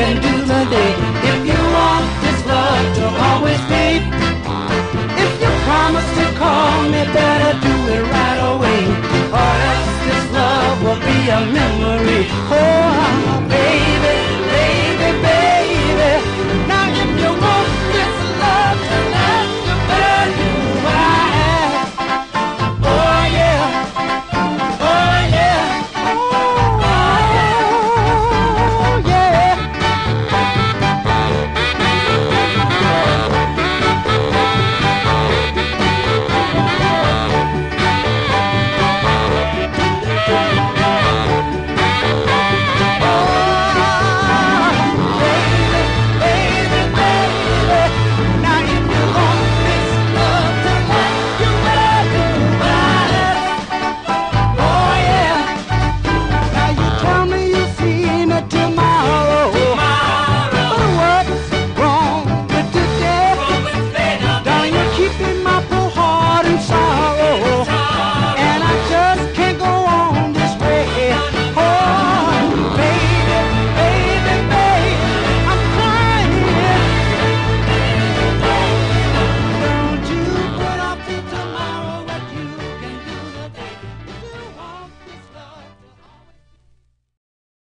can